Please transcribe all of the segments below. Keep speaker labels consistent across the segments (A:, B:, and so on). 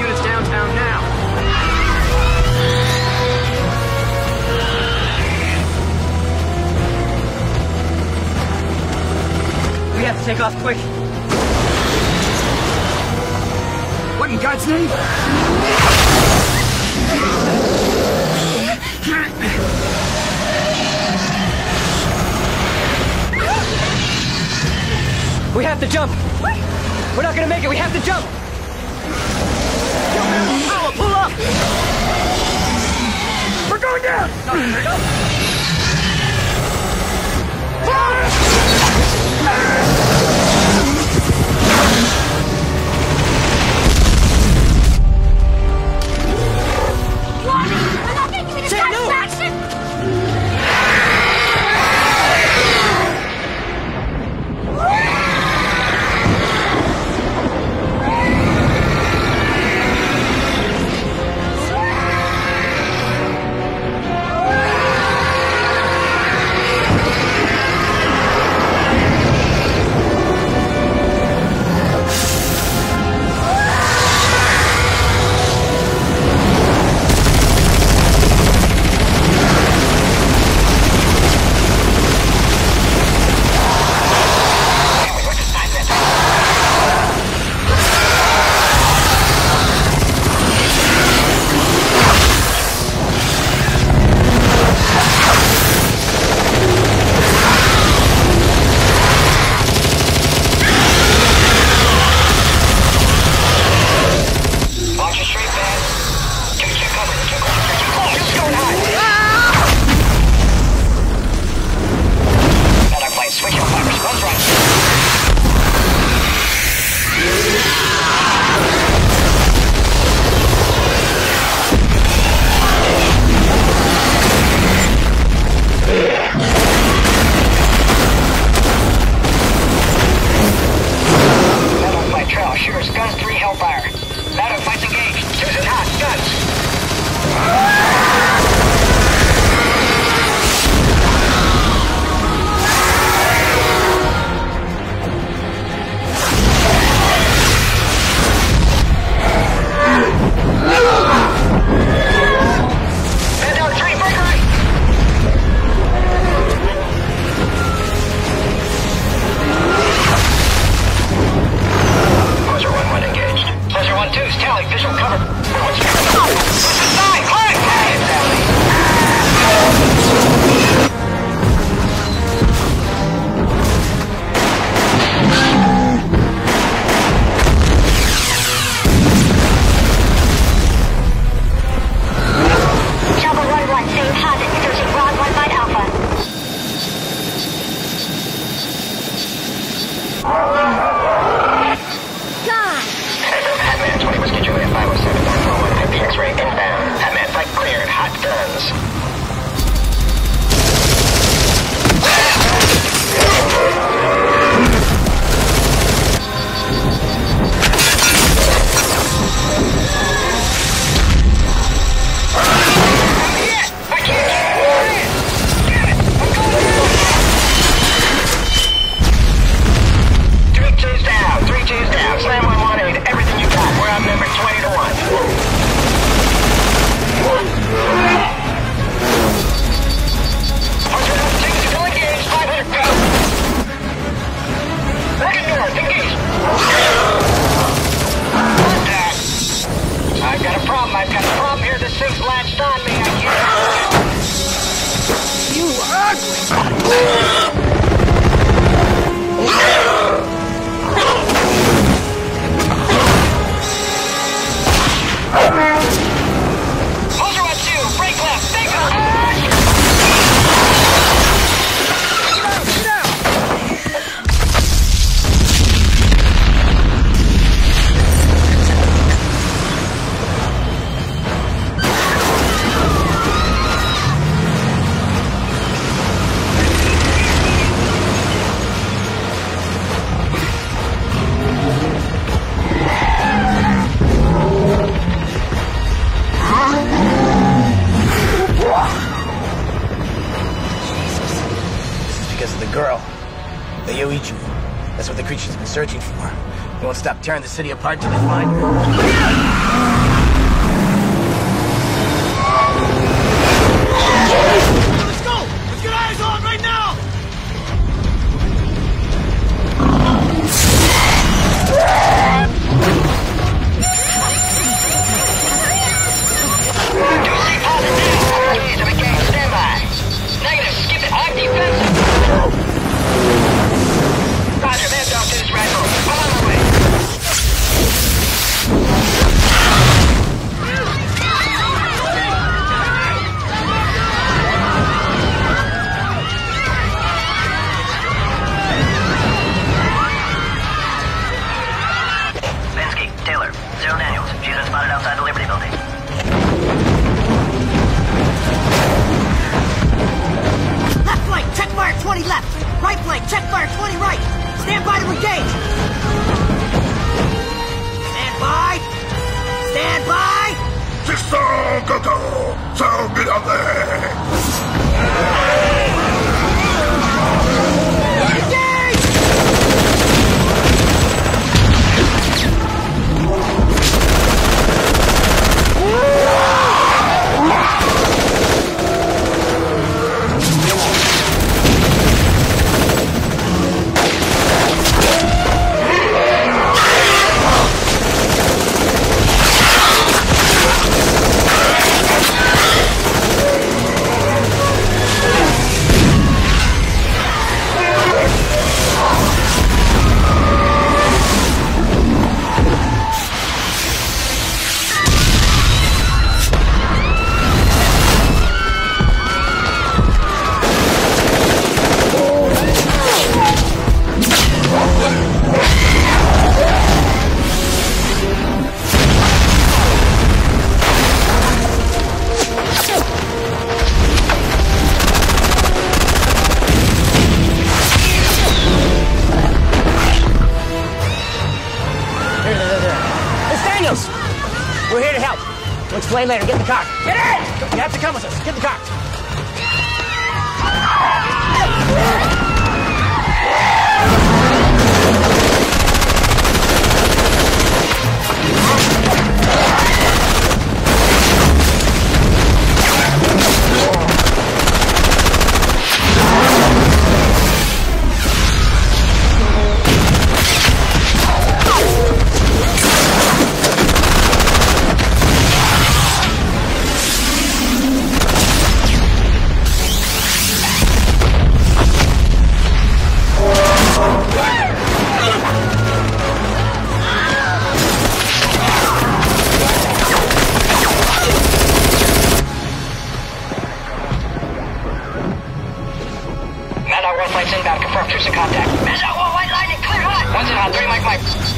A: Units downtown now. We have to take off quick. What in God's name? We have to jump. We're not gonna make it. We have to jump. Pull up. We're going down.
B: I'm
C: cover. Run! Can't.
D: You been
E: searching for. They won't stop tearing the city apart till they find her. Later. Get
F: my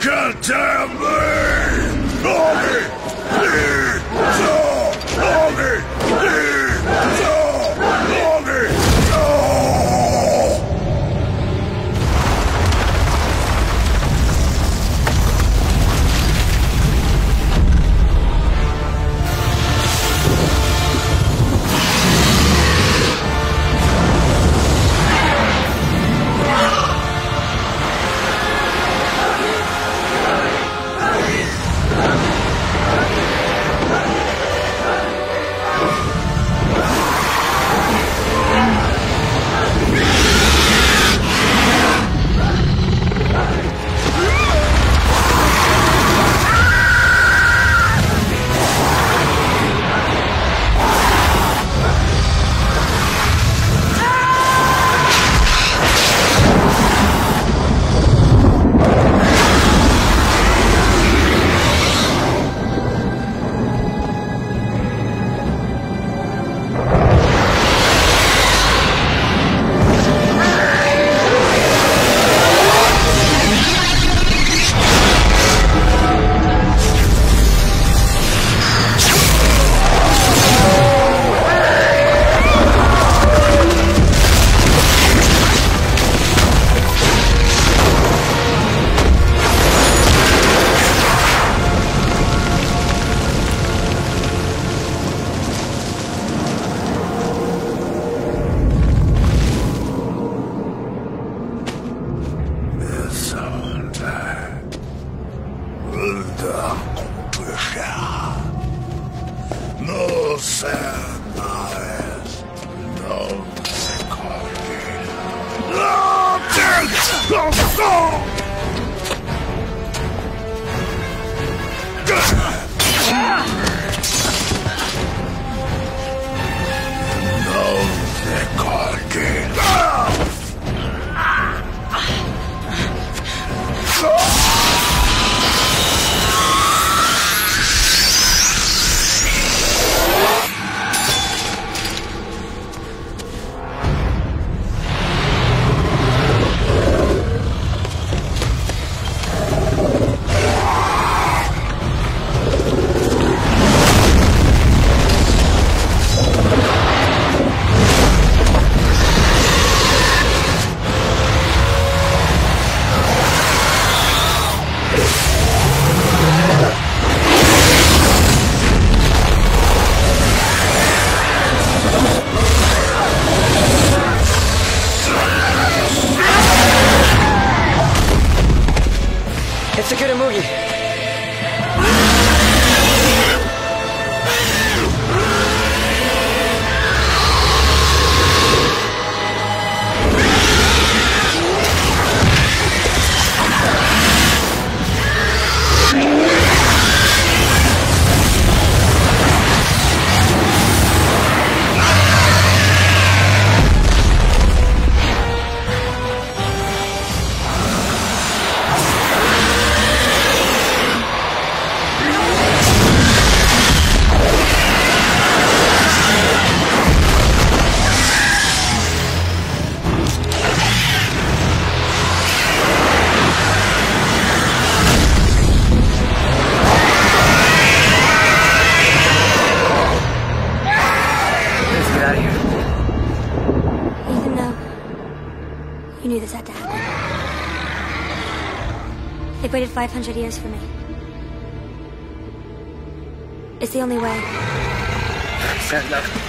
F: Condemn me! Only! 500 years for me. It's the only way.
B: Fair enough.